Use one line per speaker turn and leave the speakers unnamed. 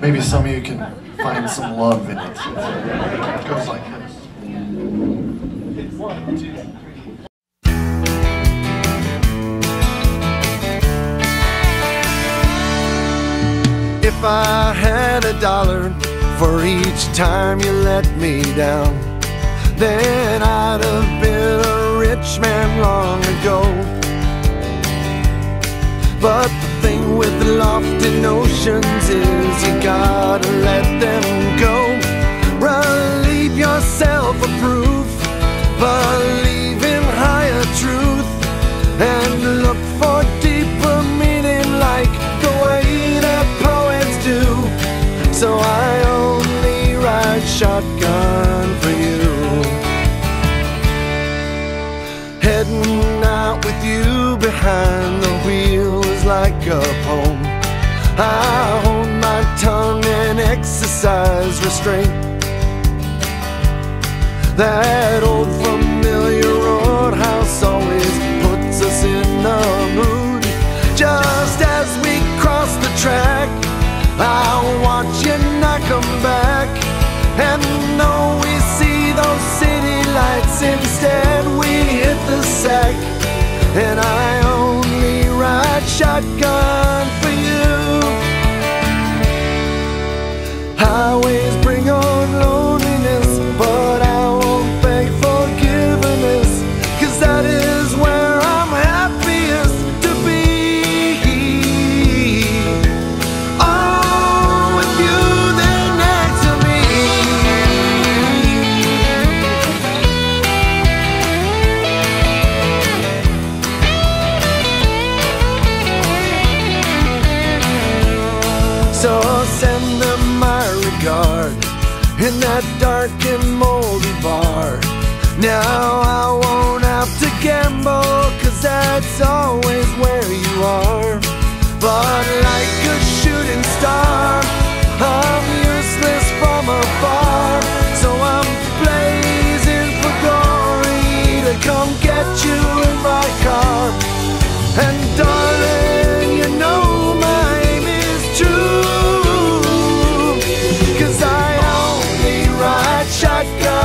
Maybe some of you can find some love in it. It goes like this. One, two, three. If I had a dollar for each time you let me down, then I'd have been a rich man long ago. But with lofty notions is you gotta let them go. Relieve yourself of proof, believe in higher truth, and look for deeper meaning like the way that poets do. So I only ride shotgun for you. Heading out with you behind the wheel like a poem. I hold my tongue and exercise restraint. That old familiar roadhouse always puts us in the mood. Just as we cross the track, I'll watch you come back. And though we see those city lights, instead we hit the sack. And I shotgun in that dark and moldy bar. Now I won't have to gamble, cause that's always where you are. I got